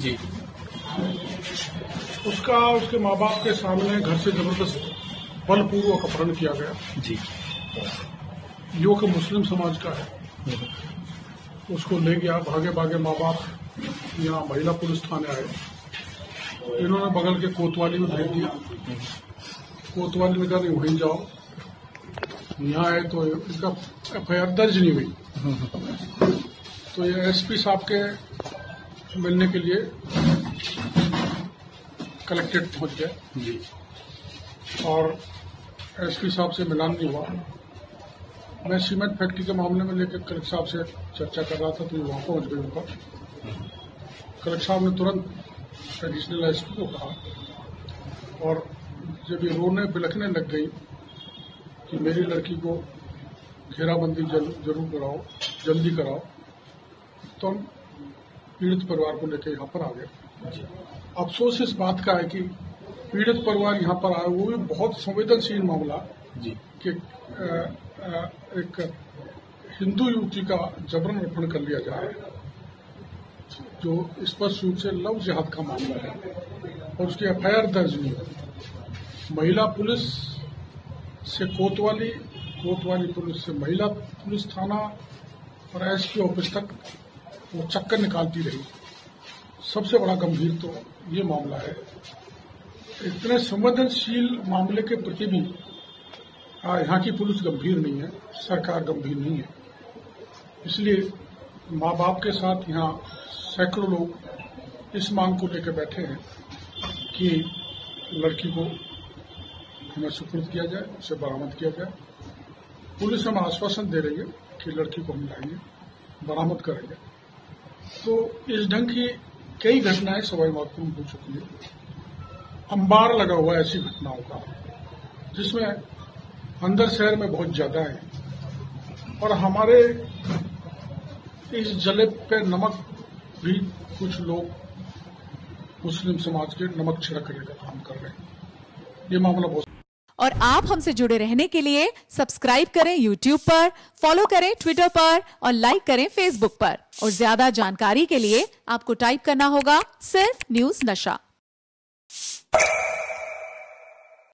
जी। उसका उसके माँ बाप के सामने घर से ज़बरदस्त बलपूर्वक अपहरण किया गया। जी। युवक मुस्लिम समाज का है। उसको ले गया भागे भागे माँ बाप यहाँ महिला पुलिस थाने आए। इन्होंने बगल के कोतवाली में भेज दिया। कोतवाली में कहा वहीं जाओ। यहाँ आए तो इनका एफ़ आई आर दर्ज नहीं हुई। तो ये एसपी साहब के मिलने के लिए कलेक्ट्रेट पहुँच गए। जी। और एसपी साहब से मिलान नहीं हुआ। मैं सीमेंट फैक्ट्री के मामले में लेकर कलेक्टर साहब से चर्चा कर रहा था तो ये वहाँ पहुँच गए ऊपर कलेक्टर साहब ने तुरंत एडिशनल एसपी को कहा। और जब ये रोने बिलखने लग गई कि मेरी लड़की को घेराबंदी ज़रूर कराओ जल्दी कराओ तो हम पीड़ित परिवार को लेकर यहाँ पर आ गए। अफसोस इस बात का है कि पीड़ित परिवार यहाँ पर आए वो भी बहुत संवेदनशील मामला जी। कि एक हिंदू युवती का जबरन अर्पण कर लिया जाए जो स्पष्ट रूप से लव जिहाद का मामला है और उसकी एफआईआर दर्ज नहीं हुई। महिला पुलिस से कोतवाली कोतवाली पुलिस से महिला पुलिस थाना और एसपी ऑफ़िस तक वो चक्कर निकालती रही। सबसे बड़ा गंभीर तो ये मामला है। इतने संवेदनशील मामले के प्रति भी यहाँ की पुलिस गंभीर नहीं है, सरकार गंभीर नहीं है। इसलिए माँ बाप के साथ यहाँ सैकड़ों लोग इस मांग को लेकर बैठे हैं कि लड़की को हमें सुपुर्द किया जाए, उसे बरामद किया जाए। पुलिस हमें आश्वासन दे रही है कि लड़की को हम लाएँगे, बरामद करेंगे। तो इस ढंग की कई घटनाएँ सवाई माधोपुर हो चुकी है। अंबार लगा हुआ ऐसी घटनाओं का, जिसमें अंदर शहर में बहुत ज़्यादा है। और हमारे इस जले पे नमक भी कुछ लोग मुस्लिम समाज के नमक छिड़कने का काम कर रहे हैं। ये मामला बहुत और आप हमसे जुड़े रहने के लिए सब्सक्राइब करें यूट्यूब पर फॉलो करें ट्विटर पर और लाइक करें फेसबुक पर। और ज़्यादा जानकारी के लिए आपको टाइप करना होगा सिर्फ़ न्यूज़ नशा।